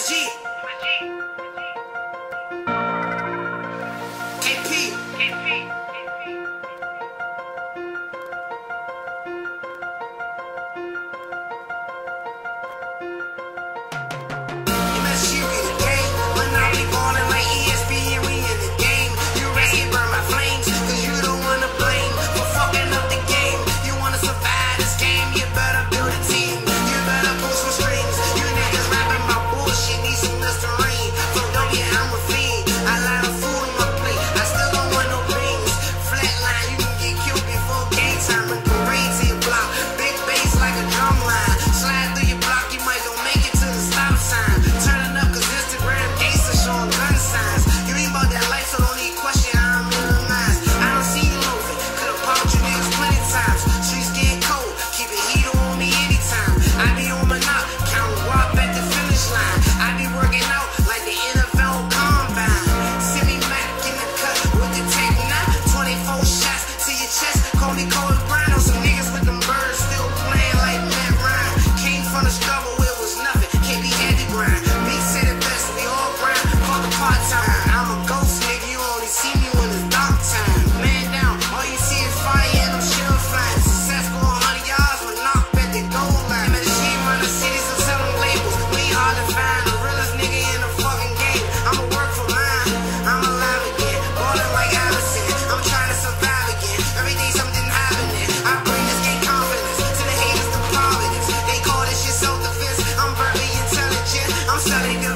MG! MG Sally